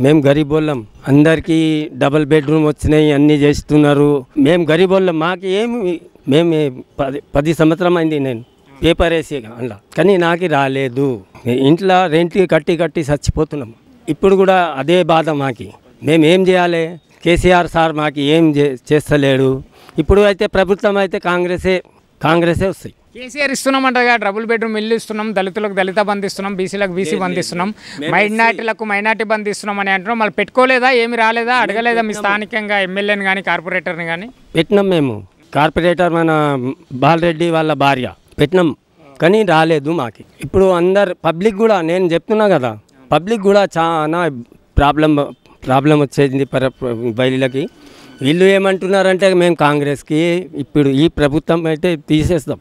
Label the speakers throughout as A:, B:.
A: మేము గరీబోళ్ళం. అందరికీ double bedroom వచ్చినాయి అన్నీ చేస్తున్నారు. మేము గరీబోళ్ళం మాకు ఏమి మేము పది పది సంవత్సరం అయింది నేను. పేపర్ వేసి అందులో. కానీ నాకు రాలేదు. ఇంట్లో రెంట్ కట్టి కట్టి చచ్చిపోతున్నాం. ఇప్పుడు కూడా అదే బాధ మాకి. మేము ఏం చేయాలి? కేసీఆర్ సార్ మాకు ఏం చే- చేస్తలేడు. ఇప్పుడు అయితే ప్రభుత్వం అయితే కాంగ్రెసే కాంగ్రెసే వస్తాయి.
B: కేసీఆర్ ఇస్తున్నామంటగా డబుల్ బెడ్రూమ్ ఇల్లు ఇస్తున్నాం దళితులకు దళిత బంధు ఇస్తున్నాం బీసీలకు బీసీ బంధు ఇస్తున్నాం మైనార్టీలకు మైనార్టీ బంధు ఇస్తున్నాం అని అంటున్నాం. మళ్ళీ పెట్టుకోలేదా? ఏమి రాలేదా? అడగలేదా మీ స్థానికంగా ఎమ్మెల్యేని కానీ కార్పొరేటర్ని కానీ
A: పెట్టినాం మేము. కార్పొరేటర్ మన బాలరెడ్డి వాళ్ళ భార్య. పెట్టినాం. కానీ రాలేదు మాకి. ఇప్పుడు అందరు పబ్లిక్ కూడా నేను చెప్తున్నా కదా పబ్లిక్ కూడా చాలా ప్రాబ్లం ప్రాబ్లం వచ్చేది పర బయలుకి వీళ్ళు ఏమంటున్నారంటే మేము కాంగ్రెస్కి ఇప్పుడు ఈ ప్రభుత్వం అయితే తీసేస్తాం.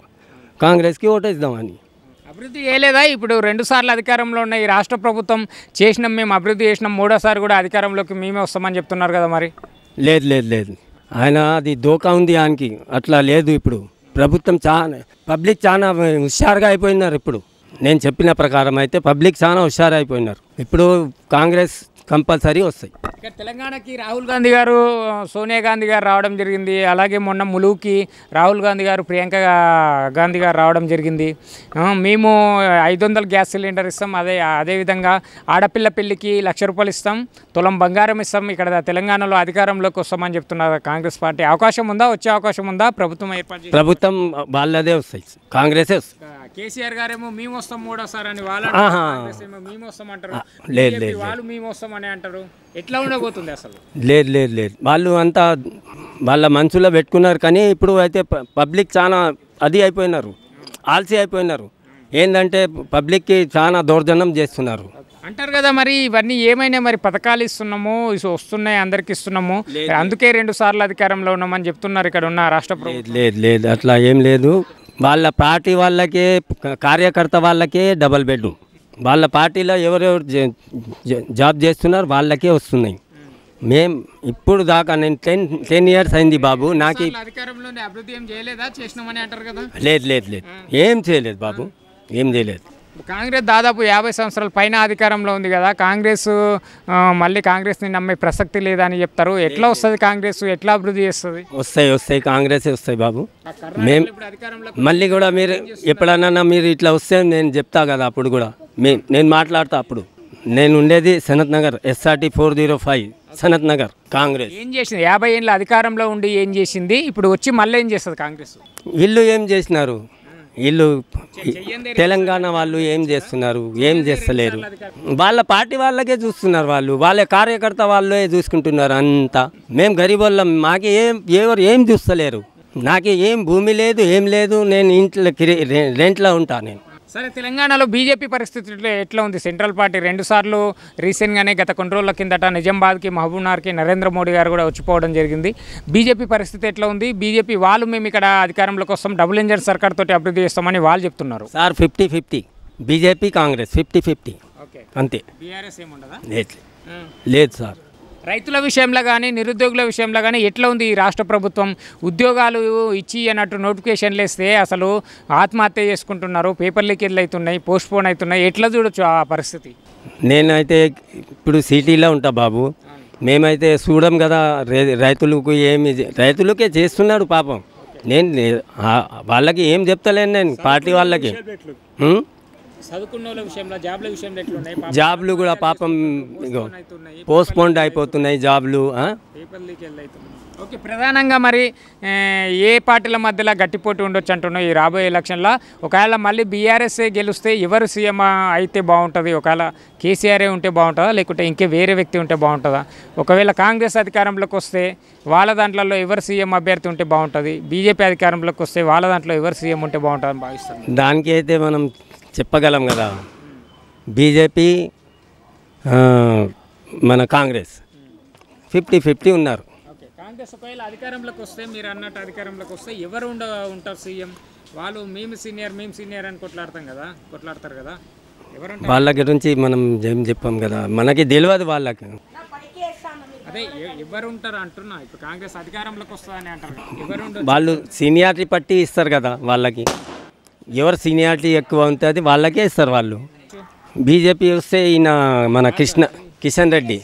A: కాంగ్రెస్కి ఓటేద్దామని.
B: అభివృద్ధి చేయలేదా? ఇప్పుడు రెండు సార్లు అధికారంలో ఉన్న ఈ రాష్ట్ర ప్రభుత్వం చేసినాం మేము అభివృద్ధి చేసినాం మూడోసారి కూడా అధికారంలోకి మేమే వస్తామని చెప్తున్నారు కదా మరి?
A: లేదు లేదు లేదు. ఆయన అది దోకా ఉంది ఆయనకి. అట్లా లేదు ఇప్పుడు. ప్రభుత్వం చాలా పబ్లిక్ చాలా హుషారుగా అయిపోయినారు ఇప్పుడు. నేను చెప్పిన ప్రకారం అయితే పబ్లిక్ చాలా హుషారు అయిపోయినారు ఇప్పుడు కాంగ్రెస్ కంపల్సరీ వస్తాయి.
B: ఇక్కడ తెలంగాణకి రాహుల్ గాంధీ గారు సోనియా గాంధీ గారు రావడం జరిగింది. అలాగే మొన్న ములుగుకి రాహుల్ గాంధీ గారు ప్రియాంక గాంధీ గారు రావడం జరిగింది. మేము ఐదు వందల గ్యాస్ సిలిండర్ ఇస్తాం. అదే అదేవిధంగా ఆడపిల్ల పెళ్ళికి లక్ష రూపాయలు ఇస్తాం. తులం బంగారం ఇస్తాం. ఇక్కడ తెలంగాణలో అధికారంలోకి వస్తామని చెప్తున్నారు కాంగ్రెస్ పార్టీ. అవకాశం ఉందా? వచ్చే అవకాశం ఉందా? ప్రభుత్వం ఏర్పాటు
A: ప్రభుత్వం వాళ్ళదే వస్తాయి. కాంగ్రెసే వస్తాయి.
B: కేసీఆర్ గారేమో మేము వస్తాం మూడోసారి అని వాళ్ళ మేము వస్తాం అంటారు
A: లేదు,
B: వాళ్ళు మేము వస్తామని అంటారు? ఎట్లా ఉండబోతుంది అసలు?
A: లేదు లేదు లేదు. వాళ్ళు అంతా వాళ్ళ మనసులో పెట్టుకున్నారు కానీ ఇప్పుడు అయితే పబ్లిక్ చాలా అది అయిపోయినారు. ఆల్సీ అయిపోయినారు. ఏంటంటే పబ్లిక్కి చాలా దౌర్జన్యం చేస్తున్నారు.
B: అంటారు కదా మరి ఇవన్నీ ఏమైనా మరి పథకాలు ఇస్తున్నాము ఇసు వస్తున్నాయి అందరికి ఇస్తున్నాము. అందుకే రెండు సార్లు అధికారంలో ఉన్నామని చెప్తున్నారు ఇక్కడ ఉన్న రాష్ట్ర ప్రభుత్వం.
A: లేదు లేదు. అట్లా ఏం లేదు. వాళ్ళ పార్టీ వాళ్ళకే కార్యకర్త వాళ్ళకే డబల్ బెడ్రూమ్ వాళ్ళ పార్టీలో ఎవరెవరు జాబ్ చేస్తున్నారు వాళ్ళకే వస్తున్నాయి. మేం ఇప్పుడు దాకా నేను టెన్ టెన్ ఇయర్స్ అయింది బాబు నాకు లేదు లేదు లేదు. ఏం చేయలేదు బాబు ఏం చేయలేదు.
B: కాంగ్రెస్ దాదాపు యాభై సంవత్సరాల పైన అధికారంలో ఉంది కదా కాంగ్రెస్ మళ్ళీ కాంగ్రెస్ని నమ్మే ప్రసక్తి లేదని చెప్తారు. ఎట్లా వస్తుంది కాంగ్రెస్? ఎట్లా అభివృద్ధి చేస్తుంది?
A: వస్తాయి వస్తాయి కాంగ్రెసే వస్తాయి బాబు. మేం
B: ఇప్పుడు అధికారంలో
A: మళ్ళీ కూడా మీరు ఎప్పుడన్నా మీరు ఇట్లా వస్తే నేను చెప్తా కదా అప్పుడు కూడా. మే నేను మాట్లాడతా అప్పుడు. నేను ఉండేది Sanath Nagar SRT four zero five Sanath Nagar Congress.
B: ఏం చేసింది? యాభై ఏళ్ళ అధికారంలో ఉండి ఏం చేసింది? ఇప్పుడు వచ్చి మళ్ళీ ఏం చేస్తుంది కాంగ్రెస్?
A: వీళ్ళు ఏం చేసినారు? వీళ్ళు తెలంగాణ వాళ్ళు ఏం చేస్తున్నారు? ఏం చేస్తలేరు? వాళ్ళ పార్టీ వాళ్ళకే చూస్తున్నారు వాళ్ళు. వాళ్ళ కార్యకర్త వాళ్ళే చూసుకుంటున్నారు అంతా. మేము గరీబ్ వాళ్ళం. మాకు ఏం ఎవరు ఏం చూస్తలేరు? నాకు ఏం భూమి లేదు ఏం లేదు. నేను ఇంట్లో రెంట్లో ఉంటా నేను.
B: సరే తెలంగాణలో బీజేపీ పరిస్థితి ఎట్లా- ఉంది? సెంట్రల్ పార్టీ రెండు సార్లు రీసెంట్గానే గత కొన్ని రోజుల కిందట నిజామాబాద్కి మహబూబ్నగర్కి నరేంద్ర మోడీ గారు కూడా వచ్చిపోవడం జరిగింది. బీజేపీ పరిస్థితి ఎట్లా ఉంది? బీజేపీ వాళ్ళు మేము ఇక్కడ అధికారంలోకి వస్తాం డబుల్ ఇంజన్ సర్కార్ తోటి అభివృద్ధి చేస్తామని వాళ్ళు చెప్తున్నారు.
A: Sir fifty fifty. BJP Congress fifty fifty.
B: Okay.
A: అంతే.
B: బీఆర్ఎస్ ఏముండదా?
A: లేదు. లేదు సార్.
B: రైతుల విషయంలో కానీ నిరుద్యోగుల విషయంలో కానీ ఎట్లా ఉంది ఈ రాష్ట్ర ప్రభుత్వం? ఉద్యోగాలు ఇచ్చి అన్నట్టు నోటిఫికేషన్లు వేస్తే అసలు ఆత్మహత్య చేసుకుంటున్నారు పేపర్ లీకేజ్లు అవుతున్నాయి పోస్ట్ పోన్ అవుతున్నాయి ఎట్లా చూడొచ్చు ఆ పరిస్థితి?
A: నేనైతే ఇప్పుడు సిటీలో ఉంటా బాబు. మేమైతే చూడం కదా రే- రైతులకు ఏమి రైతులకే చేస్తున్నాడు పాపం. నేను వాళ్ళకి ఏం చెప్తలేను నేను పార్టీ వాళ్ళకి?
B: చదువుకున్న వాళ్ళ విషయంలో జాబ్ల విషయంలో ఎట్లున్నాయి?
A: జాబ్లు కూడా పాపం ఇగో పోస్ట్పోండ్ అయిపోతున్నాయి జాబ్లు
B: ఓకే ప్రధానంగా మరి ఏ, పార్టీల మధ్యలో గట్టి పోటీ ఉండొచ్చు అంటున్నావు ఈ రాబోయే ఎలక్షన్లో? ఒకవేళ మళ్ళీ బీఆర్ఎస్ఏ గెలిస్తే ఎవరు సీఎం అయితే బాగుంటుంది? ఒకవేళ కేసీఆర్ ఉంటే బాగుంటుందా? లేకుంటే ఇంకే వేరే వ్యక్తి ఉంటే బాగుంటుందా? ఒకవేళ కాంగ్రెస్ అధికారంలోకి వస్తే వాళ్ళ దాంట్లో ఎవరు సీఎం అభ్యర్థి ఉంటే బాగుంటుంది? బీజేపీ అధికారంలోకి వస్తే వాళ్ళ దాంట్లో ఎవరు సీఎం ఉంటే బాగుంటుందని భావిస్తాను
A: దానికి అయితే మనం చెప్పగలం కదా. బీజేపీ మన కాంగ్రెస్. ఫిఫ్టీ ఫిఫ్టీ ఉన్నారు.
B: ఓకే కాంగ్రెస్ ఒకవేళ అధికారంలోకి వస్తే మీరు అన్నట్టు అధికారంలోకి వస్తే ఎవరు ఉండ ఉంటారు సీఎం? వాళ్ళు మేము సీనియర్ మేము సీనియర్ అని కొట్లాడతాం కదా కొట్లాడతారు కదా. ఎవరు ఉంటారు
A: వాళ్ళ గురించి మనం ఏం చెప్పాం కదా మనకి తెలియదు వాళ్ళకి.
B: అదే ఎవరు ఉంటారు అంటున్నా. ఇప్పుడు కాంగ్రెస్ అధికారంలోకి వస్తుందని అంటారు. కదా. ఎవరు ఉండరు
A: వాళ్ళు సీనియారిటీ పట్టి ఇస్తారు కదా వాళ్ళకి. ఎవరు సీనియారిటీ ఎక్కువ ఉంటుంది వాళ్ళకే ఇస్తారు వాళ్ళు. బీజేపీ వస్తే ఈయన మన కృష్ణ కిషన్ రెడ్డి.